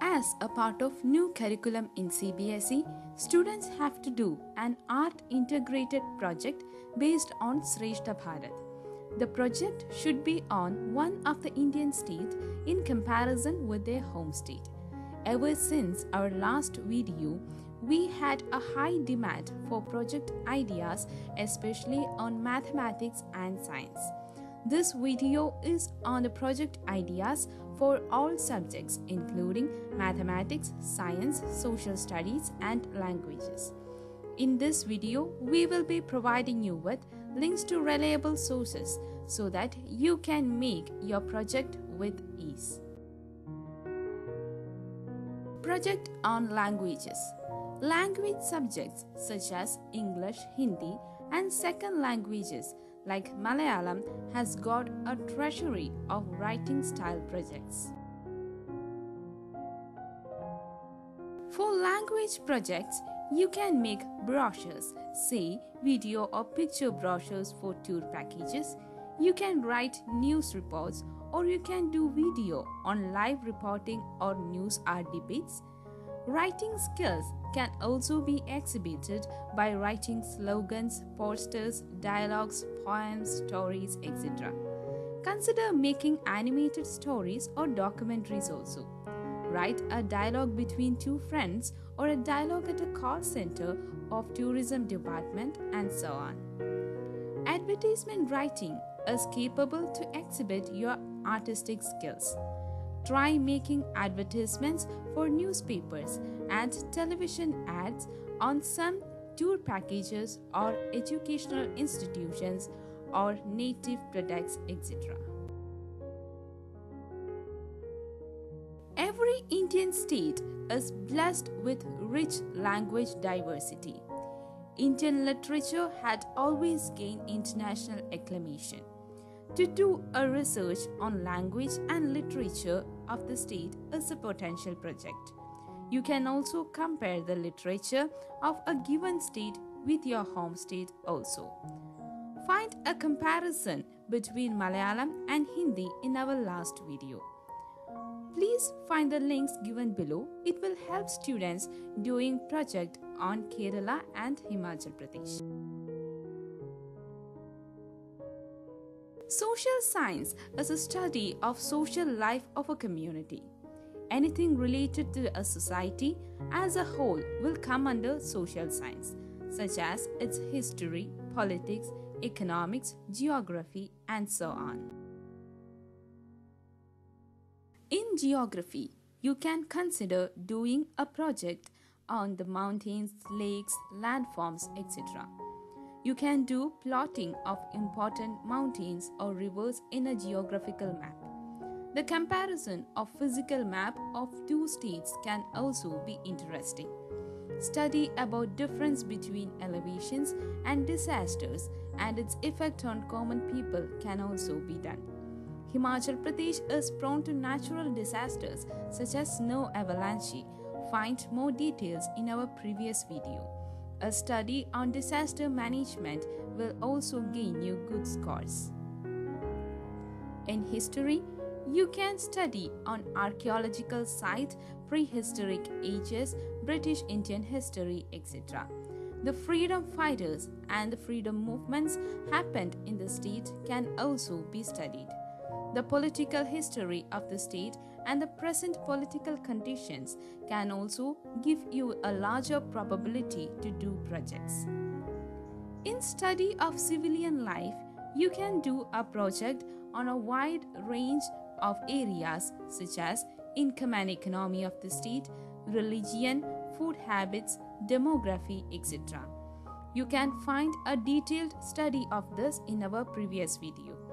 As a part of new curriculum in CBSE, students have to do an art integrated project based on Sreshta Bharat. The project should be on one of the Indian states in comparison with their home state. Ever since our last video, we had a high demand for project ideas, especially on mathematics and science. This video is on the project ideas for all subjects, including mathematics, science, social studies, and languages. In this video, we will be providing you with links to reliable sources so that you can make your project with ease. Project on languages. Language subjects such as English, Hindi, and second languages like Malayalam has got a treasury of writing style projects. For language projects, you can make brochures, say video or picture brochures for tour packages. You can write news reports or you can do video on live reporting or news art debates. Writing skills can also be exhibited by writing slogans, posters, dialogues, poems, stories, etc. Consider making animated stories or documentaries also. Write a dialogue between two friends or a dialogue at a call center of tourism department and so on. Advertisement writing is capable to exhibit your artistic skills. Try making advertisements for newspapers and television ads on some tour packages or educational institutions or native products, etc. Every Indian state is blessed with rich language diversity. Indian literature had always gained international acclamation. To do a research on language and literature of the state is a potential project. You can also compare the literature of a given state with your home state also. Find a comparison between Malayalam and Hindi in our last video. Please find the links given below. It will help students doing project on Kerala and Himachal Pradesh. Social science is a study of social life of a community. Anything related to a society as a whole will come under social science, such as its history, politics, economics, geography, and so on. In geography, you can consider doing a project on the mountains, lakes, landforms, etc. You can do plotting of important mountains or rivers in a geographical map. The comparison of physical map of two states can also be interesting. Study about difference between elevations and disasters and its effect on common people can also be done. Himachal Pradesh is prone to natural disasters such as snow avalanche. Find more details in our previous video. A study on disaster management will also gain you good scores. In history, you can study on archaeological sites, prehistoric ages, British Indian history, etc. The freedom fighters and the freedom movements happened in the state can also be studied. The political history of the state and the present political conditions can also give you a larger probability to do projects. In study of civilian life, you can do a project on a wide range of areas such as income and economy of the state, religion, food habits, demography, etc. You can find a detailed study of this in our previous video.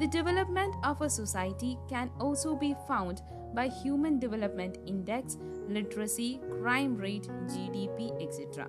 The development of a society can also be found by Human Development Index, literacy, crime rate, GDP, etc.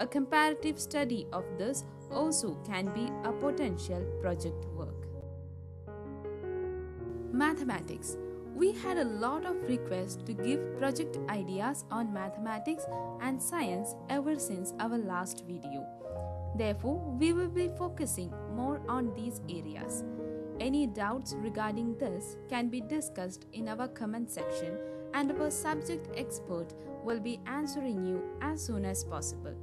A comparative study of this also can be a potential project work. Mathematics we had a lot of requests to give project ideas on mathematics and science ever since our last video. Therefore, we will be focusing more on these areas. Any doubts regarding this can be discussed in our comment section and our subject expert will be answering you as soon as possible.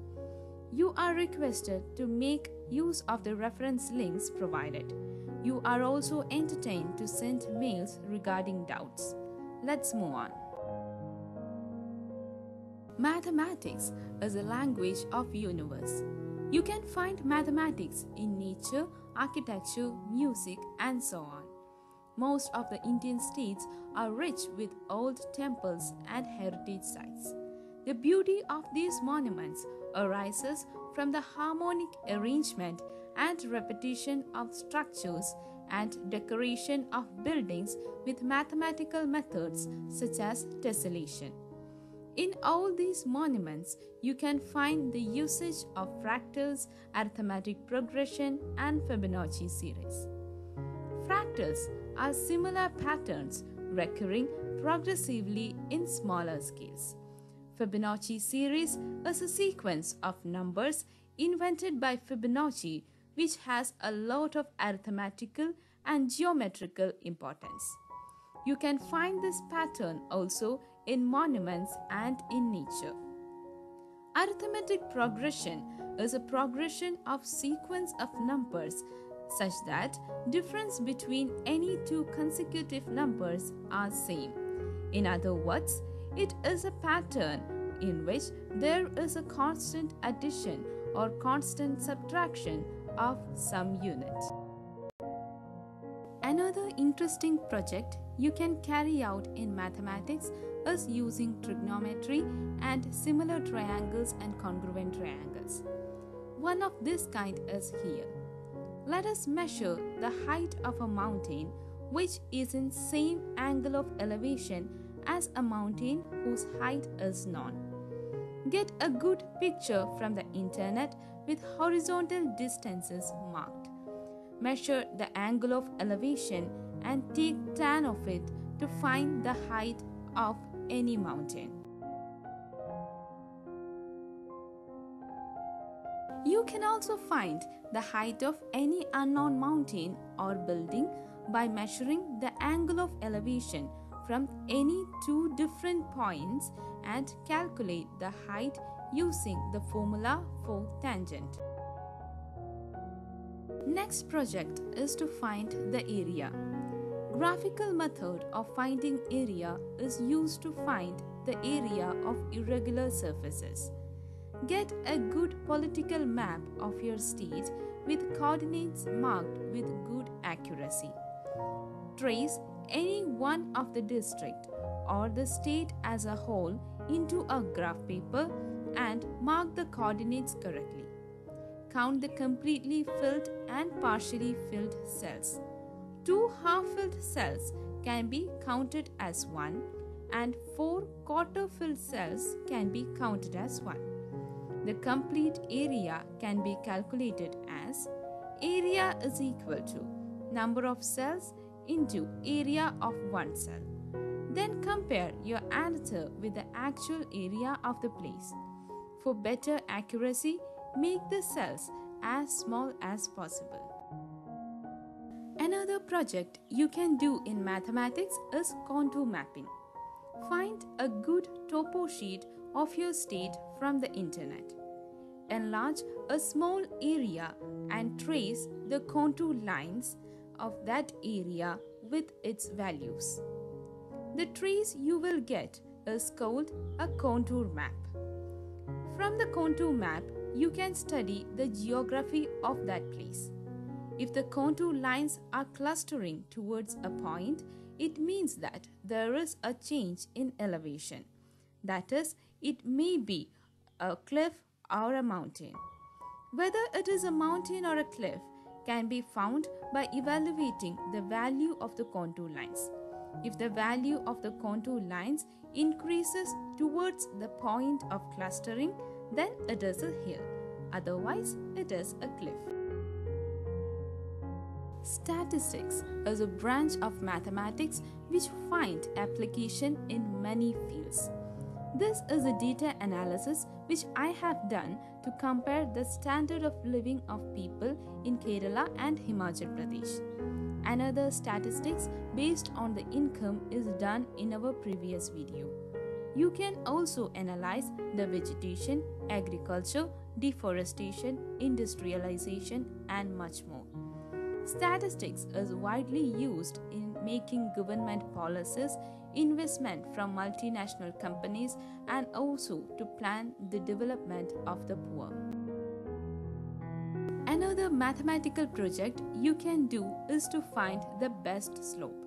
You are requested to make use of the reference links provided. You are also entertained to send mails regarding doubts. Let's move on. Mathematics is a language of universe. You can find mathematics in nature, architecture, music and so on. Most of the Indian states are rich with old temples and heritage sites. The beauty of these monuments arises from the harmonic arrangement and repetition of structures and decoration of buildings with mathematical methods such as tessellation. In all these monuments, you can find the usage of fractals, arithmetic progression, and Fibonacci series. Fractals are similar patterns recurring progressively in smaller scales. Fibonacci series is a sequence of numbers invented by Fibonacci which has a lot of arithmetical and geometrical importance. You can find this pattern also in monuments and in nature. Arithmetic progression is a progression of sequence of numbers such that difference between any two consecutive numbers are same. In other words, it is a pattern in which there is a constant addition or constant subtraction of some unit. Another interesting project you can carry out in mathematics is using trigonometry and similar triangles and congruent triangles. One of this kind is here. Let us measure the height of a mountain which is in same angle of elevation as a mountain whose height is known. Get a good picture from the internet with horizontal distances marked. Measure the angle of elevation and take tan of it to find the height of any mountain. You can also find the height of any unknown mountain or building by measuring the angle of elevation from any two different points and calculate the height using the formula for tangent. Next project is to find the area. Graphical method of finding area is used to find the area of irregular surfaces. Get a good political map of your state with coordinates marked with good accuracy. Trace any one of the district or the state as a whole into a graph paper and mark the coordinates correctly. Count the completely filled and partially filled cells. Two half-filled cells can be counted as 1 and 4 quarter-filled cells can be counted as 1. The complete area can be calculated as area is equal to number of cells into area of one cell. Then compare your answer with the actual area of the place. For better accuracy, make the cells as small as possible. Another project you can do in mathematics is contour mapping. Find a good topo sheet of your state from the internet. Enlarge a small area and trace the contour lines of that area with its values. The trace you will get is called a contour map. From the contour map, you can study the geography of that place. If the contour lines are clustering towards a point, it means that there is a change in elevation. That is, it may be a cliff or a mountain. Whether it is a mountain or a cliff can be found by evaluating the value of the contour lines. If the value of the contour lines increases towards the point of clustering, then it is a hill. Otherwise, it is a cliff. Statistics is a branch of mathematics which find application in many fields. This is a data analysis which I have done to compare the standard of living of people in Kerala and Himachal Pradesh. Another statistics based on the income is done in our previous video. You can also analyze the vegetation, agriculture, deforestation, industrialization, and much more. Statistics is widely used in making government policies, investment from multinational companies, and also to plan the development of the poor. Another mathematical project you can do is to find the best slope.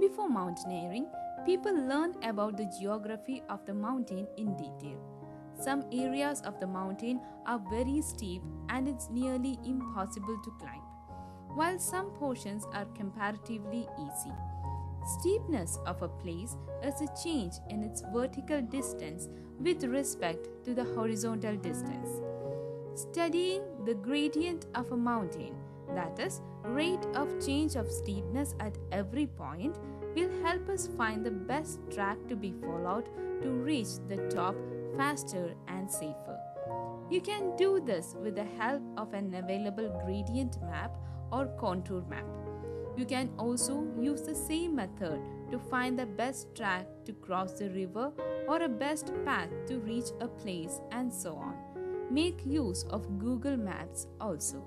Before mountaineering, people learn about the geography of the mountain in detail. Some areas of the mountain are very steep and it's nearly impossible to climb, while some portions are comparatively easy. Steepness of a place is a change in its vertical distance with respect to the horizontal distance. Studying the gradient of a mountain, that is, rate of change of steepness at every point, will help us find the best track to be followed to reach the top faster and safer. You can do this with the help of an available gradient map or contour map. You can also use the same method to find the best track to cross the river or a best path to reach a place and so on. Make use of Google Maps also.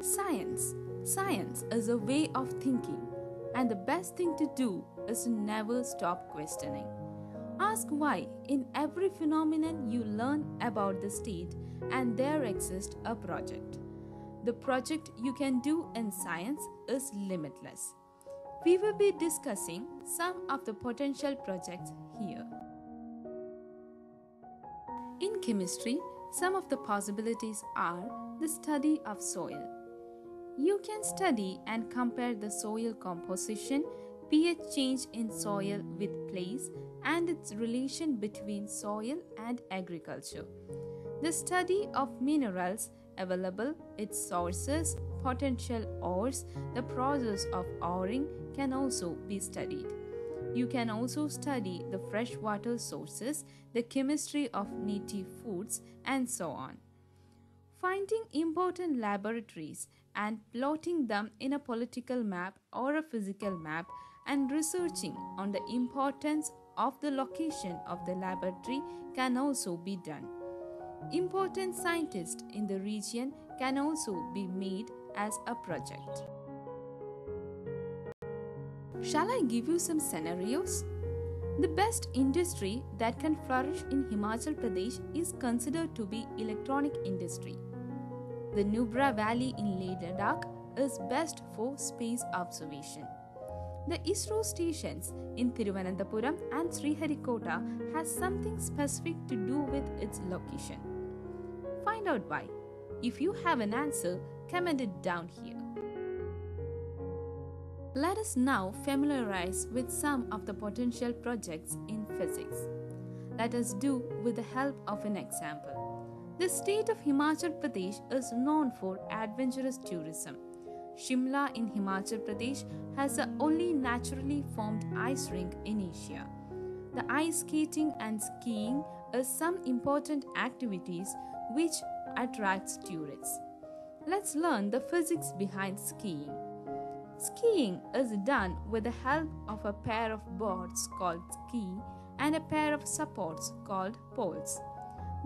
Science. Science is a way of thinking, and the best thing to do is to never stop questioning. Ask why in every phenomenon you learn about the state, and there exists a project. The project you can do in science is limitless. We will be discussing some of the potential projects here. In chemistry, some of the possibilities are the study of soil. You can study and compare the soil composition, pH change in soil with place, and its relation between soil and agriculture. The study of minerals available, its sources, potential ores, the process of oring can also be studied. You can also study the freshwater sources, the chemistry of native foods, and so on. Finding important laboratories and plotting them in a political map or a physical map and researching on the importance of the location of the laboratory can also be done. Important scientists in the region can also be made as a project. Shall I give you some scenarios? The best industry that can flourish in Himachal Pradesh is considered to be electronic industry. The Nubra Valley in Ladakh is best for space observation. The ISRO stations in Thiruvananthapuram and Sriharikota has something specific to do with its location. Find out why. If you have an answer, comment it down here. Let us now familiarize with some of the potential projects in physics. Let us do with the help of an example. The state of Himachal Pradesh is known for adventurous tourism. Shimla in Himachal Pradesh has the only naturally formed ice rink in Asia. The ice skating and skiing are some important activities which attracts tourists. Let's learn the physics behind skiing. Skiing is done with the help of a pair of boards called ski and a pair of supports called poles.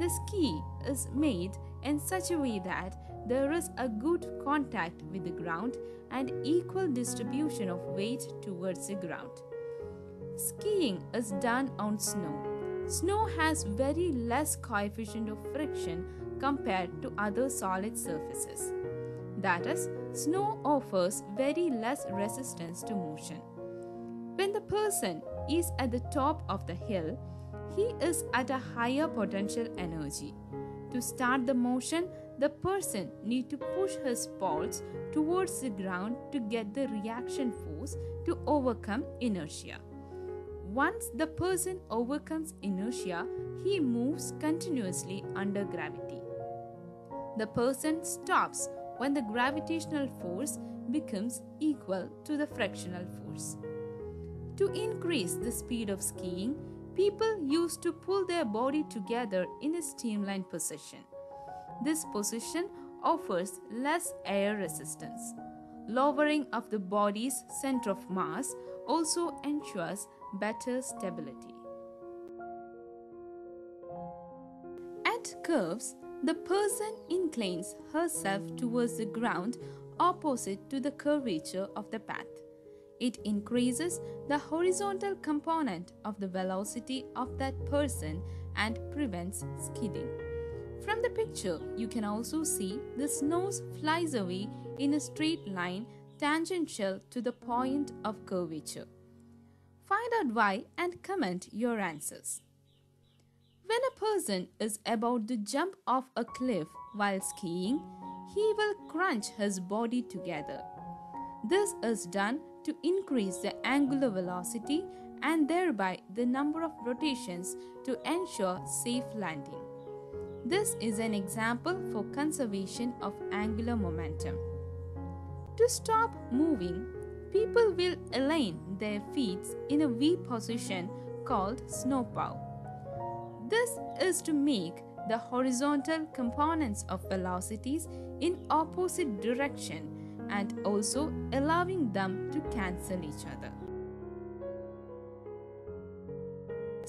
The ski is made in such a way that there is a good contact with the ground and equal distribution of weight towards the ground. Skiing is done on snow. Snow has very less coefficient of friction compared to other solid surfaces. That is, snow offers very less resistance to motion. When the person is at the top of the hill, he is at a higher potential energy. To start the motion, the person need to push his poles towards the ground to get the reaction force to overcome inertia. Once the person overcomes inertia, he moves continuously under gravity. The person stops when the gravitational force becomes equal to the frictional force. To increase the speed of skiing, people used to pull their body together in a streamlined position. This position offers less air resistance. Lowering of the body's center of mass also ensures better stability. At curves, the person inclines herself towards the ground opposite to the curvature of the path. It increases the horizontal component of the velocity of that person and prevents skidding. From the picture, you can also see the snow flies away in a straight line tangential to the point of curvature. Find out why and comment your answers. When a person is about to jump off a cliff while skiing, he will crunch his body together. This is done to increase the angular velocity and thereby the number of rotations to ensure safe landing. This is an example for conservation of angular momentum. To stop moving, people will align their feet in a V position called snowplow. This is to make the horizontal components of velocities in opposite direction and also allowing them to cancel each other.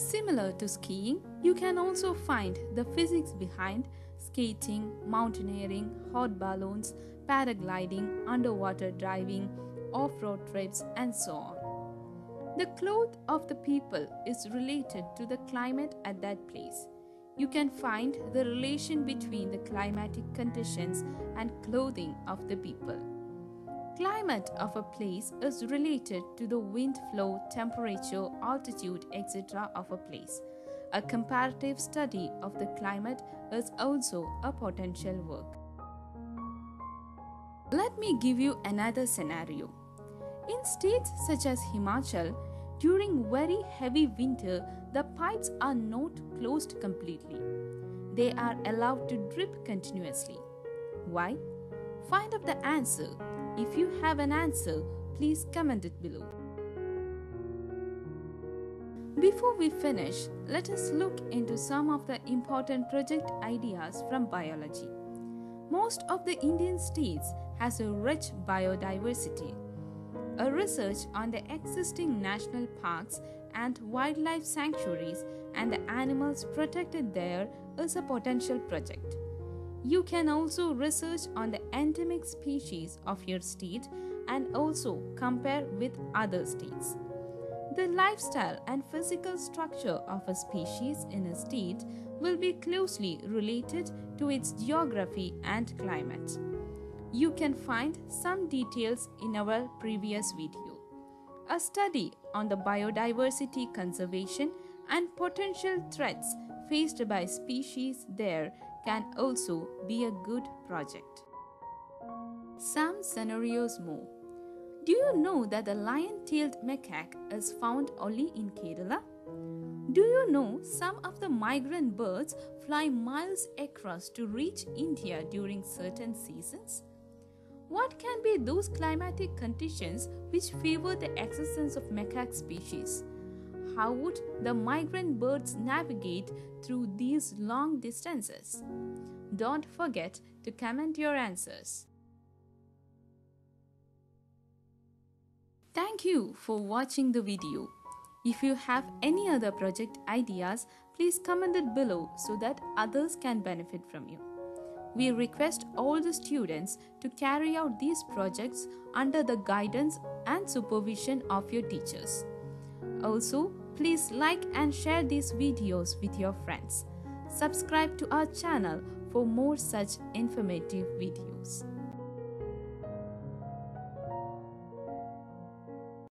Similar to skiing, you can also find the physics behind skating, mountaineering, hot balloons, paragliding, underwater diving, off road trips, and so on. The clothes of the people is related to the climate at that place. You can find the relation between the climatic conditions and clothing of the people. Climate of a place is related to the wind flow, temperature, altitude, etc. of a place. A comparative study of the climate is also a potential work. Let me give you another scenario. In states such as Himachal, during very heavy winter, the pipes are not closed completely. They are allowed to drip continuously. Why? Find out the answer if you have an answer, please comment it below. Before we finish, let us look into some of the important project ideas from biology. Most of the Indian states has a rich biodiversity. A research on the existing national parks and wildlife sanctuaries and the animals protected there is a potential project. You can also research on the endemic species of your state and also compare with other states. The lifestyle and physical structure of a species in a state will be closely related to its geography and climate. You can find some details in our previous video. A study on the biodiversity conservation and potential threats faced by species there can also be a good project. Some scenarios more. Do you know that the lion tailed macaque is found only in Kerala? Do you know some of the migrant birds fly miles across to reach India during certain seasons? What can be those climatic conditions which favor the existence of macaque species? How would the migrant birds navigate through these long distances? Don't forget to comment your answers. Thank you for watching the video. If you have any other project ideas, please comment it below so that others can benefit from you. We request all the students to carry out these projects under the guidance and supervision of your teachers. Also, Please like and share these videos with your friends. Subscribe to our channel for more such informative videos.